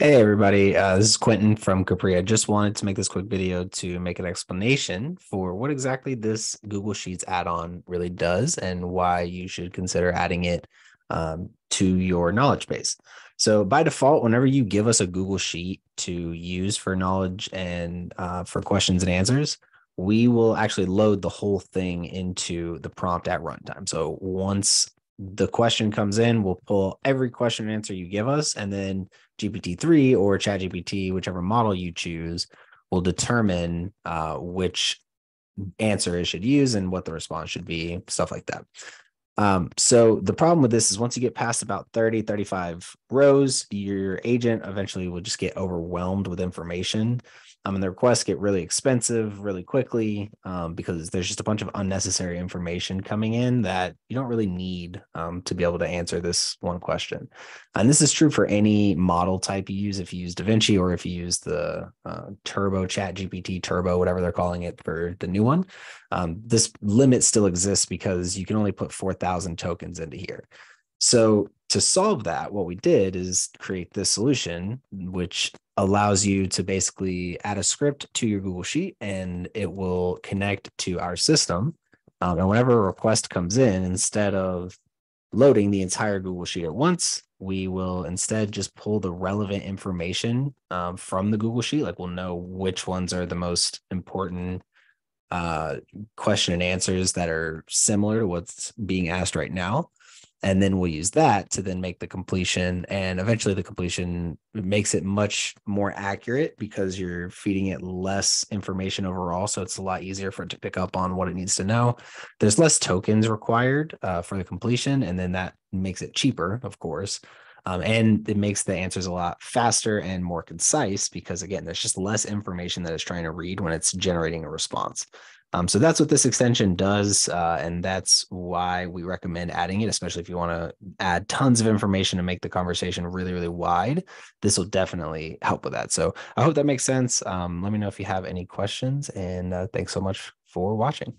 Hey everybody, uh, this is Quentin from Capri. I just wanted to make this quick video to make an explanation for what exactly this Google Sheets add-on really does and why you should consider adding it um, to your knowledge base. So by default, whenever you give us a Google Sheet to use for knowledge and uh, for questions and answers, we will actually load the whole thing into the prompt at runtime. So once the question comes in, we'll pull every question and answer you give us, and then GPT-3 or ChatGPT, whichever model you choose, will determine uh, which answer it should use and what the response should be, stuff like that. Um, so the problem with this is once you get past about 30, 35 rows, your agent eventually will just get overwhelmed with information um, and the requests get really expensive really quickly um, because there's just a bunch of unnecessary information coming in that you don't really need um, to be able to answer this one question. And this is true for any model type you use. If you use DaVinci or if you use the uh, Turbo Chat GPT Turbo, whatever they're calling it for the new one, um, this limit still exists because you can only put 4,000 tokens into here. So to solve that, what we did is create this solution, which allows you to basically add a script to your Google Sheet and it will connect to our system. Um, and whenever a request comes in, instead of loading the entire Google Sheet at once, we will instead just pull the relevant information um, from the Google Sheet. Like we'll know which ones are the most important uh, question and answers that are similar to what's being asked right now and then we'll use that to then make the completion and eventually the completion makes it much more accurate because you're feeding it less information overall so it's a lot easier for it to pick up on what it needs to know. There's less tokens required uh, for the completion and then that makes it cheaper of course um, and it makes the answers a lot faster and more concise because again there's just less information that it's trying to read when it's generating a response um, so that's what this extension does, uh, and that's why we recommend adding it, especially if you want to add tons of information and make the conversation really, really wide. This will definitely help with that. So I hope that makes sense. Um, let me know if you have any questions, and uh, thanks so much for watching.